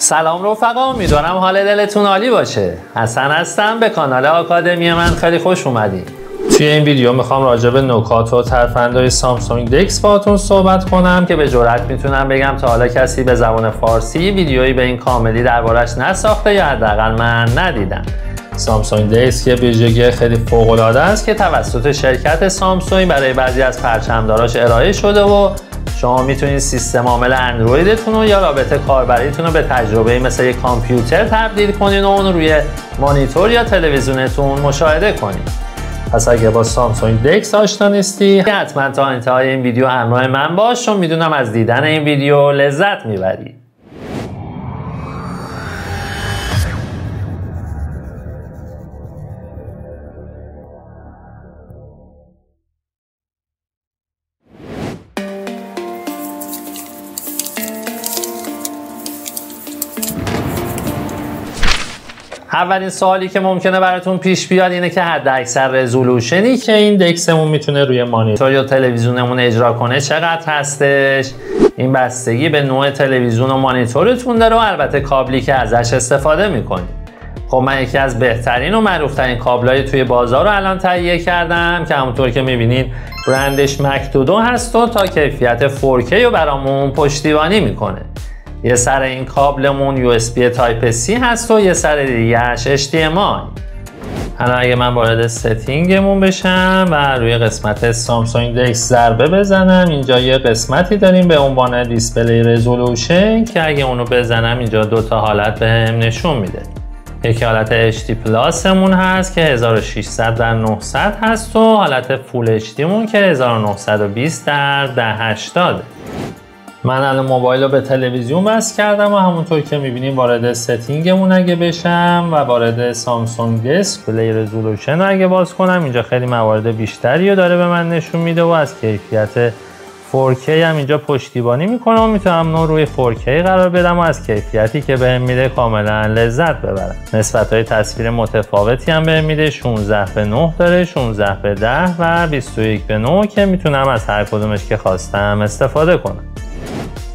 سلام رفقا امیدوارم حال دلتون عالی باشه. حسن هستم به کانال آکادمی من خیلی خوش اومدید توی این ویدیو می‌خوام راجع به نکات و ترفندهای سامسونگ دکس باتون صحبت کنم که به جرات می‌تونم بگم تا حالا کسی به زبان فارسی ویدیویی به این کاملی دربارش نساخته یا حداقل من ندیدم. سامسونگ دکس یه ویژگی خیلی فوق العاده است که توسط شرکت سامسونگ برای بعضی از پرچمداراش ارائه شده و شما می‌تونید سیستم عامل اندرویدتون رو یا رابطه کاربریتون رو به تجربه مثل یک کامپیوتر تبدیل کنید و اون رو روی مانیتور یا تلویزیونتون مشاهده کنید پس اگه با سامسونگ دکس آشنا نیستی حتما تا انتهای این ویدیو همراه من باش چون می‌دونم از دیدن این ویدیو لذت می‌بری. اولین سوالی که ممکنه براتون پیش بیاد اینه که حد اکثر رزولوشنی که این دکسمون می‌تونه روی مانیتور یا تلویزیونمون اجرا کنه چقدر هستش؟ این بستگی به نوع تلویزیون و مانیتورتون داره و البته کابلی که ازش استفاده می‌کنید خب من یکی از بهترین و معروفترین کابلای توی بازار رو الان تهیه کردم که همونطور که می‌بینید برندش مک دو هست و تا کیفیت 4K رو برامون پشتیبانی می‌کنه. یه سر این کابلمون USB Type C هست و یه سر دیگهش HDMI حالا اگه من وارد setting مون بشم و روی قسمت Samsung DeX ضربه بزنم اینجا یه قسمتی داریم به عنوان display resolution که اگه اونو بزنم اینجا دو تا حالت بهم نشون میده. یکی حالت HD Plus مون هست که 1600 در 900 هست و حالت Full HD مون که 1920 در 1080 من الان موبایل رو به تلویزیون وصل کردم و همونطور که می‌بینیم وارد setting مون اگه بشم و وارد سامسونگ DeX display resolution اگه باز کنم اینجا خیلی موارد بیشتری رو داره به من نشون میده و از کیفیت 4K هم اینجا پشتیبانی می‌کنه و می‌تونم اونو روی 4K قرار بدم و از کیفیتی که بهم میده کاملا لذت ببرم. نسبت های تصویر متفاوتی هم بهم میده 16 به 9 داره 16 به 10 و 21 به 9 که می‌تونم از هر کدومش که خواستم استفاده کنم.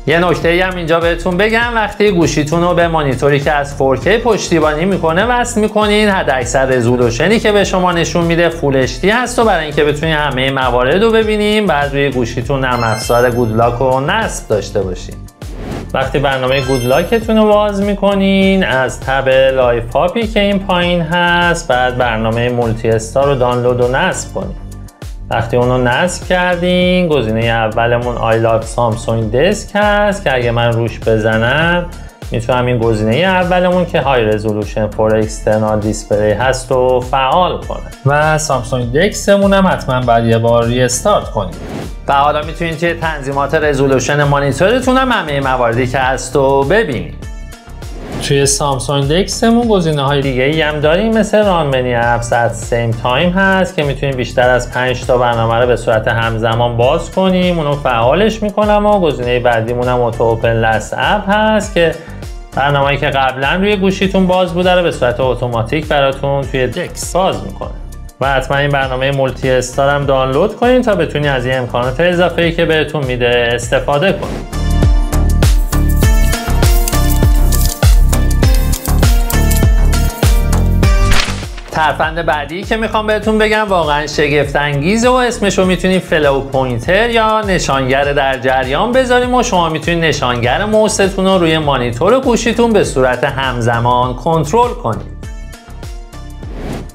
یه نکته هم اینجا بهتون بگم وقتی گوشیتون رو به مانیتوری که از 4K پشتیبانی می‌کنه وصل می‌کنین حد اکثر resolution ی که به شما نشون میده full هست و برای اینکه بتونین همه موارد رو ببینین باید روی گوشیتون نرم افزار Good Lock و نصب داشته باشین. وقتی برنامه Good Lock تون رو باز می‌کنین از تب Life up ی که این پایین هست باید برنامه MultiStar رو دانلود و نصب کنین. وقتی اونو نصب کردین گزینه اولمون I love سامسونگ DeX هست که اگه من روش بزنم می‌تونم این گزینه اولمون که high resolution for external display هست و فعال کنم و سامسونگ DeX مون هم حتما باید یه بار restart کنیم. و حالا می‌تونید توی تنظیمات resolution مانیتورتون هم همه مواردی که هست و ببینید. توی سامسونگ DeX مون گزینه های دیگه ای هم داریم مثل run many apps at same time هست که می‌تونیم بیشتر از 5 تا برنامه رو به صورت همزمان باز کنیم. اونو فعالش می‌کنم و گزینه بعدیمون هم auto open last app هست که برنامه‌ای که قبلا روی گوشیتون باز بوده رو به صورت اتوماتیک براتون توی DeX باز می‌کنه. و حتما این برنامه MultiStar هم دانلود کنین تا بتونی از این امکانات اضافه ای که بهتون میده استفاده کنید ترفند بعدی که می‌خوام بهتون بگم واقعا شگفت انگیزه و اسمش رو می‌تونید flow pointer یا نشانگر در جریان بذاریم و شما می‌تونید نشانگر موستون رو روی مانیتور گوشیتون به صورت همزمان کنترل کنید.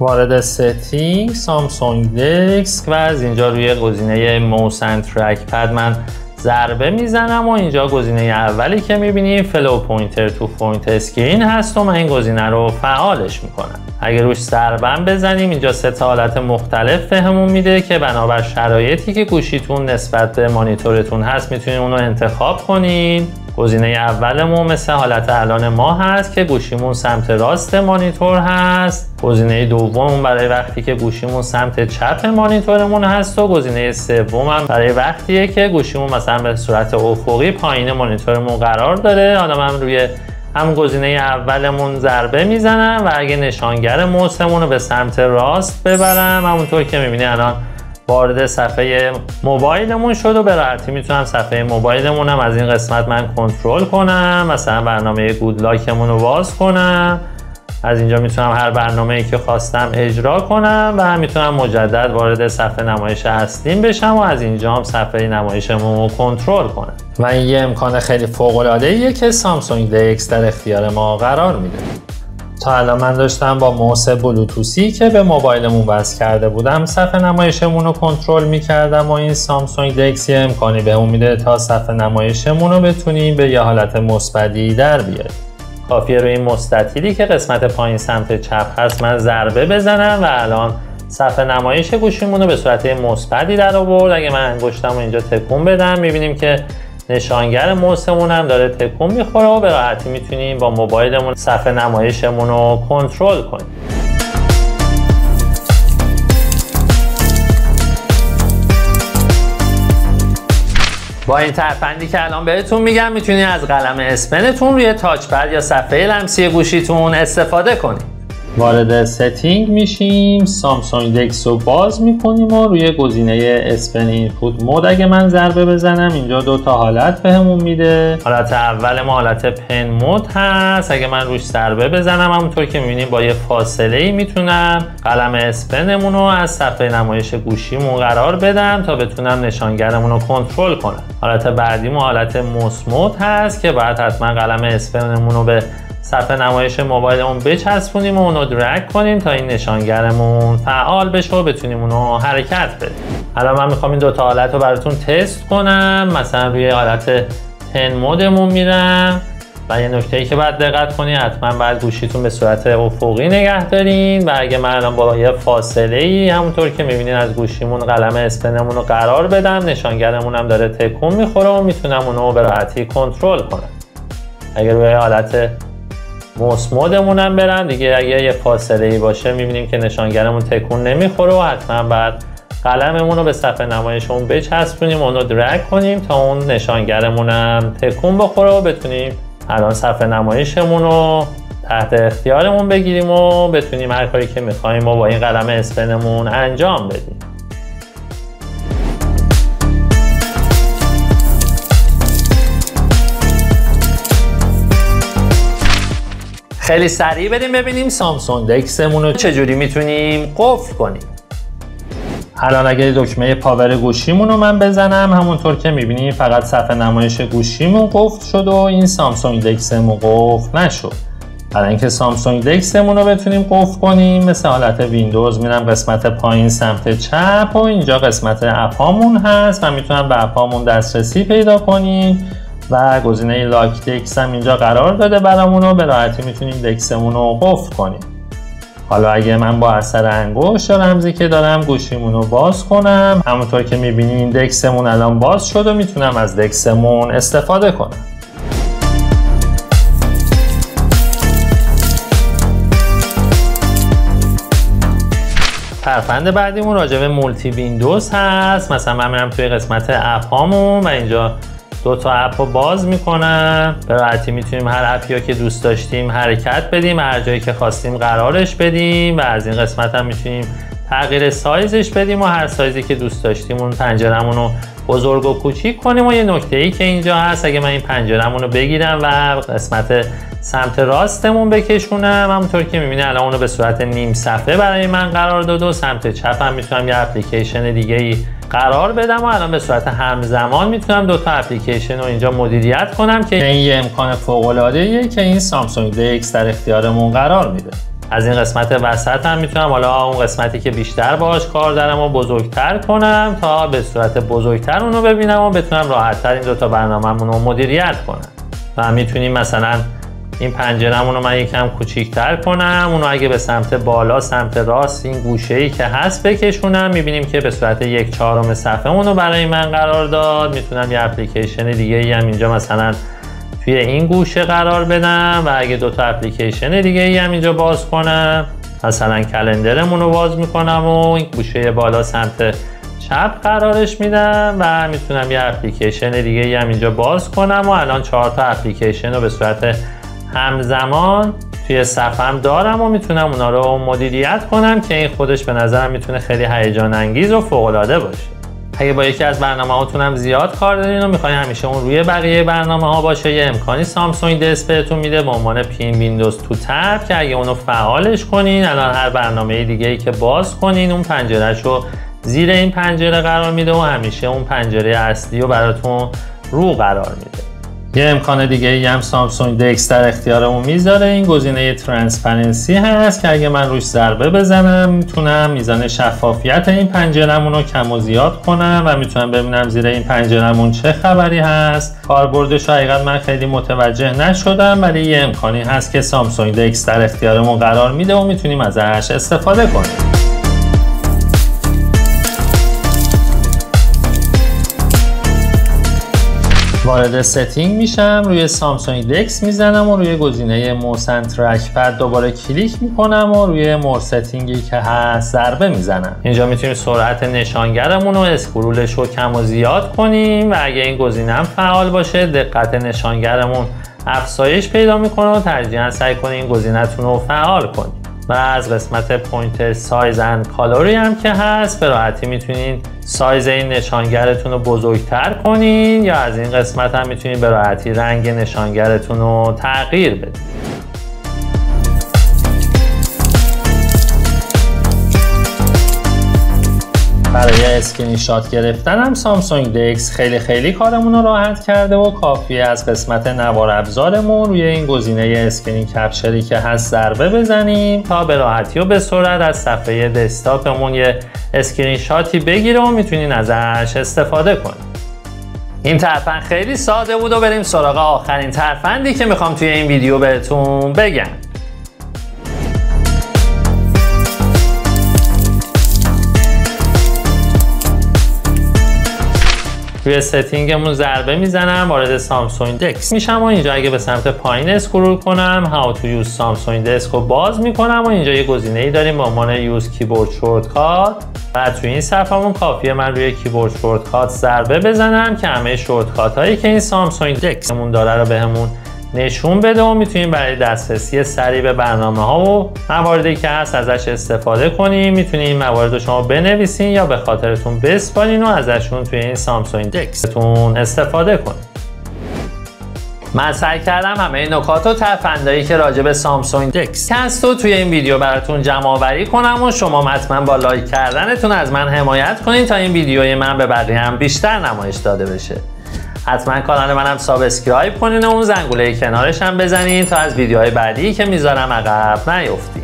وارد setting سامسونگ DeX و از اینجا روی گزینه mouse and trackpad من ضربه می‌زنم و اینجا گزینه اولی که می‌بینیم flow pointer to phone screen هست و من این گزینه رو فعالش می‌کنم. اگر روش ضربم بزنیم اینجا سه تا حالت مختلف بهمون میده که بنابر شرایطی که گوشیتون نسبت به مانیتورتون هست می‌تونید اون رو انتخاب کنین. گزینه اولمون مثل حالت الان ما هست که گوشیمون سمت راست مانیتور هست. گزینه دوممون برای وقتی که گوشیمون سمت چپ مانیتورمون هست و گزینه سومم برای وقتیه که گوشیمون مثلا به صورت افقی پایین مانیتورمون قرار داره. حالا من روی هم گزینه اولمون ضربه می‌زنم و اگه نشانگر موسمون رو به سمت راست ببرم. همونطور که می‌بینی الان وارد صفحه موبایلمون شد و به راحتی می‌تونم صفحه موبایلمونم از این قسمت من کنترل کنم. مثلا برنامه گودلاکمون رو باز کنم. از اینجا می‌تونم هر برنامه ای که خواستم اجرا کنم و می‌تونم مجدد وارد صفحه نمایش هستیم بشم و از اینجا هم صفحه نمایشمون رو کنترل کنم. و این یه امکان خیلی فوق العاده که سامسونگ DX در اختیار ما قرار میده. تا الان من داشتم با موس بلوتوسی که به موبایلمون وصل کرده بودم صفحه نمایشمون رو کنترل می‌کردم و این سامسونگ DX یه امکانی بهمون میده تا صفحه نمایشمون رو بتونیم به یه حالت مثبتی در بیاریم. کافیه روی این مستطیلی که قسمت پایین سمت چپ هست من ضربه بزنم و الان صفحه نمایش گوشیمون رو به صورت مثبتی در آورد. اگه من انگشتم رو اینجا تکون بدم می‌بینیم که نشانگر موسمون هم داره تکون می‌خوره و به راحتی می‌تونیم با موبایلمون صفحه نمایشمون رو کنترل کنیم. با این ترفندی که الان بهتون میگم می‌تونید از قلم S Pen تون روی touchpad یا صفحه لمسی گوشیتون استفاده کنید وارد setting میشیم. سامسونگ DeX رو باز می‌کنیم و روی گزینه S Pen input mode اگه من ضربه بزنم اینجا دو تا حالت بهمون میده. حالت اول ما حالت pen mode هست. اگه من روش ضربه بزنم همونطور که می‌بینیم با یه فاصله ای می‌تونم قلم اسپنمون رو از صفحه نمایش گوشیمون قرار بدم تا بتونم نشانگرمون رو کنترل کنم. حالت بعدی ما حالت موس مود هست که باید حتما قلم اسپنمون رو به صفحه نمایش موبایلمون بچسبونیم و اونو درک کنیم تا این نشانگرمون فعال بشه و بتونیم اونو حرکت بدیم. الان من می‌خوام این دوتا حالت رو براتون تست کنم. مثلا روی حالت پن مودمون میرم و یه نکته ای که باید دقت کنید حتما باید گوشیتون به صورت افقی نگه دارین و اگه من الان با یه فاصله ای همونطور که می‌بینین از گوشیمون قلم اسپنمون رو قرار بدم نشانگرمون هم داره تکون می‌خوره و می‌تونم اونو به راحتی کنترل کنم. اگر روی حالت مودمون هم برم دیگه اگه یه فاصله ای باشه می‌بینیم که نشانگرمون تکون نمی‌خوره و حتما بعد قلممون رو به صفحه نمایشمون بچسبونیم اونو درک کنیم تا اون نشانگرمون هم تکون بخوره و بتونیم الان صفحه نمایشمون رو تحت اختیارمون بگیریم و بتونیم هر کاری که می‌خوایم و با این قلم اسپنمون انجام بدیم. خیلی سریع بریم ببینیم سامسونگ دکسمون رو چجوری می‌تونیم قفل کنیم. الان اگه دکمه پاور گوشیمون رو من بزنم همونطور که می‌بینیم فقط صفحه نمایش گوشیمون قفل شد و این سامسونگ دکسمون قفل نشد. برای اینکه سامسونگ دکسمون رو بتونیم قفل کنیم مثل حالت ویندوز میرم قسمت پایین سمت چپ و اینجا قسمت اپامون هست و می‌تونم به اپامون دسترسی پیدا کنیم. و گزینه لاک دکس هم اینجا قرار داده برامون و به راحتی می‌تونیم دکسمون رو قفل کنیم حالا اگه من با اثر انگشت رمزی که دارم گوشیمون رو باز کنم همونطور که می‌بینین دکسمون الان باز شد و می‌تونم از دکسمون استفاده کنم. ترفند بعدیمون راجع به مولتی ویندوز هست. مثلا من میرم توی قسمت اپ هامون و اینجا دو تا اپ رو باز می‌کنم. به راحتی می‌تونیم هر اپی که دوست داشتیم حرکت بدیم. هر جایی که خواستیم قرارش بدیم و از این قسمت هم می‌تونیم تغییر سایزش بدیم و هر سایزی که دوست داشتیم اون پنجرمون رو بزرگ و کوچیک کنیم و یه نکته ای که اینجا هست اگه من این پنجرمون رو بگیرم و قسمت سمت راستمون بکشونم. همونطور که می‌بینه الان اونو به صورت نیم صفحه برای من قرار داد و سمت چپم می‌تونم یه اپلیکیشن دیگه ای قرار بدم و الان به صورت همزمان می‌تونم دو تا اپلیکیشن رو اینجا مدیریت کنم که این یه امکان فوق العاده که این سامسونگ DX در اختیارمون قرار میده. از این قسمت وسط هم می‌تونم. حالا اون قسمتی که بیشتر باهاش کار دارم و بزرگتر کنم تا به صورت بزرگتر اونو ببینم و بتونم راحتتر این دوتا برنامه‌مون رو مدیریت کنم. و می‌تونیم مثلا این پنجرمون رو من یکم کوچیکتر کنم. اونو اگه به سمت بالا سمت راست این گوشه ای که هست بکشونم. می‌بینیم که به صورت یک چهارم صفحه اونو برای من قرار داد. می‌تونم یه اپلیکیشن دیگه ای هم اینجا مثلا توی این گوشه قرار بدم و اگه دوتا اپلیکیشن دیگه ای هم اینجا باز کنم مثلا کلندرمون رو باز می‌کنم و این گوشه بالا سمت چپ قرارش میدم و می‌تونم یه اپلیکیشن دیگه ای هم اینجا باز کنم و الان چهار تا اپلیکیشن رو به صورت همزمان توی صفم دارم و می‌تونم اونا رو مدیریت کنم که این خودش به نظرم می‌تونه خیلی هیجان انگیز و فوق العاده باشه. اگه با یکی از برنامه هاتونم زیاد کار دارین و می‌خواین همیشه اون روی بقیه برنامه ها باشه یه امکانی سامسونگ DeX بهتون میده. به عنوان pin windows to top که اگه اونو فعالش کنین الان هر برنامه دیگه ای که باز کنین اون پنجرهش رو زیر این پنجره قرار میده و همیشه اون پنجره اصلی رو براتون رو قرار میده. یه امکان دیگه ای هم سامسونگ DeX در اختیارمون می‌ذاره. این گزینه transparency هست که اگه من روش ضربه بزنم می‌تونم میزان شفافیت این پنجرمون رو کم و زیاد کنم و می‌تونم ببینم زیر این پنجرمون چه خبری هست. کاربردش حقیقت من خیلی متوجه نشدم ولی یه امکانی هست که سامسونگ DeX در اختیارمون قرار میده و می‌تونیم ازش استفاده کنیم. وارد setting میشم روی سامسونگ DeX می‌زنم و روی گزینه mouse and trackpad دوباره کلیک می‌کنم و روی more setting ی که هست ضربه می‌زنم. اینجا می‌تونیم سرعت نشانگرمون و scroll ش رو کم و زیاد کنیم و اگه این گزینه هم فعال باشه دقت نشانگرمون افزایش پیدا می‌کنه و ترجیحاً سعی کنیم این گزینهتون رو فعال کنیم و از قسمت pointer size and color ی هم که هست به راحتی می‌تونین سایز این نشانگرتون رو بزرگتر کنین یا از این قسمت هم می‌تونین به راحتی رنگ نشانگرتون رو تغییر بدین. برای اسکرین شات گرفتن هم سامسونگ DeX خیلی خیلی کارمون رو راحت کرده و کافیه از قسمت نوار ابزارمون روی این گزینه screen capture ی که هست ضربه بزنیم تا به راحتی و به سرعت از صفحه دسکتاپمون یه اسکرین شاتی بگیره و می‌تونین ازش استفاده کنید این ترفند خیلی ساده بود و بریم سراغ آخرین ترفندی که می‌خوام توی این ویدیو بهتون بگم. توی setting مون ضربه می‌زنم وارد Samsung DeX میشم و اینجا اگه به سمت پایین scroll کنم How to use Samsung DeX رو باز می‌کنم و اینجا یه گزینه ای داریم به عنوان Use keyboard shortcut و توی این صفحمون کافیه من روی keyboard shortcut ضربه بزنم که همه shortcut هایی که این Samsung DeX مون داره رو بهمون نشون بده و می‌تونیم برای دسترسی سریع به برنامه ها و مواردی که هست ازش استفاده کنیم. می‌تونیم این موارد رو شما بنویسین یا به خاطرتون بسپارین و ازشون توی این Samsung DeX تون استفاده کنید من سعی کردم همه این نکات و ترفندایی که راجع به Samsung DeX هست و توی این ویدیو براتون جمع آوری کنم و شما حتما با لایک کردنتون از من حمایت کنین تا این ویدیوی من به بقیه هم بیشتر نمایش داده بشه. حتما کانال منم subscribe کنین و اون زنگوله کنارش هم بزنین تا از ویدیوهای بعدی که می‌ذارم عقب نیفتین.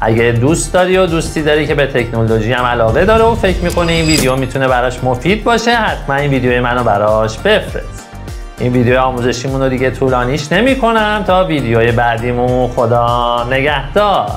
اگه دوست داری و دوستی داری که به تکنولوژی هم علاقه داره و فکر می‌کنه این ویدیو می‌تونه براش مفید باشه حتما این ویدیوی منو براش بفرست. این ویدیو آموزشیمون رو دیگه طولانیش نمی کنم تا ویدیوهای بعدیمون خدا نگهدار.